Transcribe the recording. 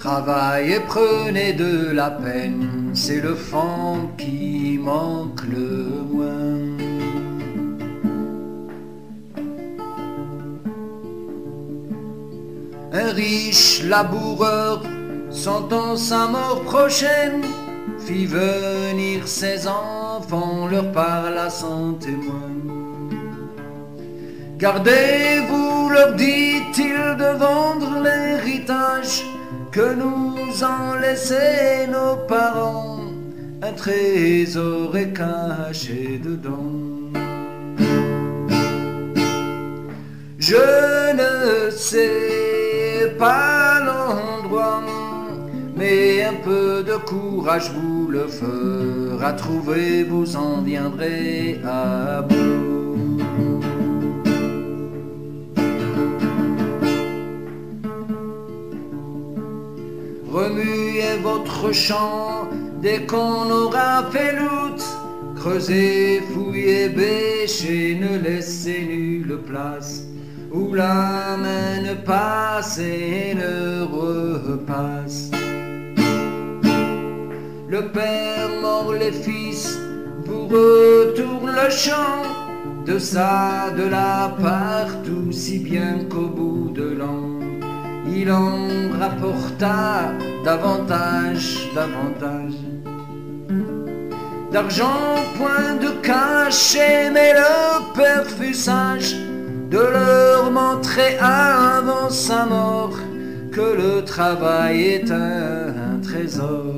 Travaillez, prenez de la peine, c'est le fond qui manque le moins. Un riche laboureur, sentant sa mort prochaine, fit venir ses enfants, leur parla sans témoin. Gardez-vous, leur dit-il, de vendre l'héritage que nous ont laissé nos parents, un trésor est caché dedans. Je ne sais pas l'endroit, mais un peu de courage vous le fera trouver, vous en viendrez à bout. Remuez votre champ dès qu'on aura fait l'outre. Creusez, fouillez, bêchez, ne laissez nulle place où la main ne passe et ne repasse. Le père mord les fils, vous retourne le champ, de ça, de là, partout, si bien qu'au bout de l'an, il en rapporta davantage, davantage. D'argent, point de cachet, mais le père fut sage de leur montrer avant sa mort que le travail est un trésor.